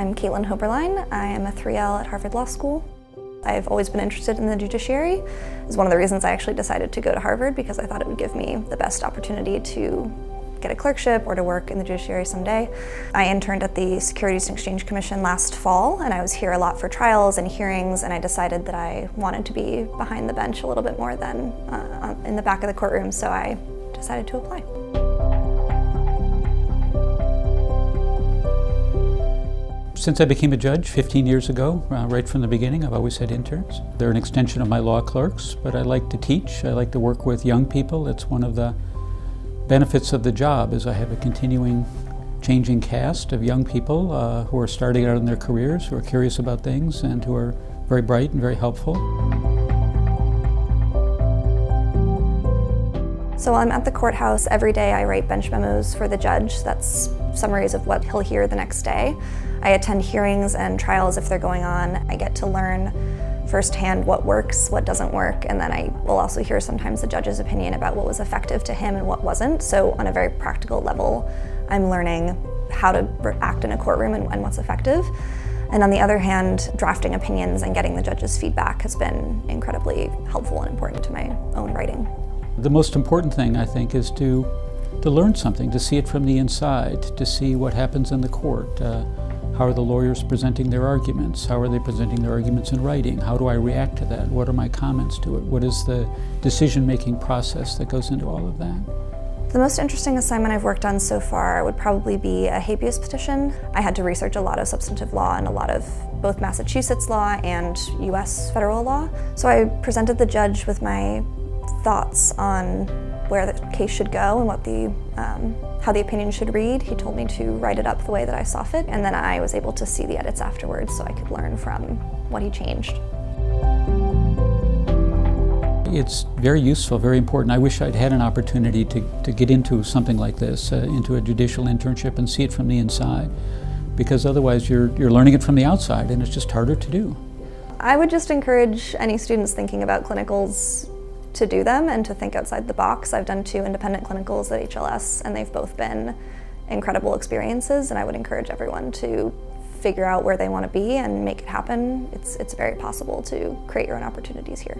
I'm Caitlin Hoeberlein. I am a 3L at Harvard Law School. I've always been interested in the judiciary. It's one of the reasons I actually decided to go to Harvard because I thought it would give me the best opportunity to get a clerkship or to work in the judiciary someday. I interned at the Securities and Exchange Commission last fall and I was here a lot for trials and hearings and I decided that I wanted to be behind the bench a little bit more than uh, in the back of the courtroom so I decided to apply. Since I became a judge 15 years ago, uh, right from the beginning, I've always had interns. They're an extension of my law clerks, but I like to teach. I like to work with young people. It's one of the benefits of the job is I have a continuing changing cast of young people uh, who are starting out in their careers, who are curious about things, and who are very bright and very helpful. So while I'm at the courthouse, every day I write bench memos for the judge. That's summaries of what he'll hear the next day. I attend hearings and trials if they're going on. I get to learn firsthand what works, what doesn't work, and then I will also hear sometimes the judge's opinion about what was effective to him and what wasn't. So on a very practical level, I'm learning how to act in a courtroom and, and what's effective. And on the other hand, drafting opinions and getting the judge's feedback has been incredibly helpful and important to my own writing. The most important thing, I think, is to, to learn something, to see it from the inside, to see what happens in the court. Uh, how are the lawyers presenting their arguments? How are they presenting their arguments in writing? How do I react to that? What are my comments to it? What is the decision-making process that goes into all of that? The most interesting assignment I've worked on so far would probably be a habeas petition. I had to research a lot of substantive law and a lot of both Massachusetts law and US federal law. So I presented the judge with my thoughts on where the case should go and what the um, how the opinion should read. He told me to write it up the way that I saw fit, and then I was able to see the edits afterwards so I could learn from what he changed. It's very useful, very important. I wish I'd had an opportunity to, to get into something like this, uh, into a judicial internship and see it from the inside, because otherwise you're, you're learning it from the outside and it's just harder to do. I would just encourage any students thinking about clinicals to do them and to think outside the box. I've done two independent clinicals at HLS and they've both been incredible experiences and I would encourage everyone to figure out where they want to be and make it happen. It's, it's very possible to create your own opportunities here.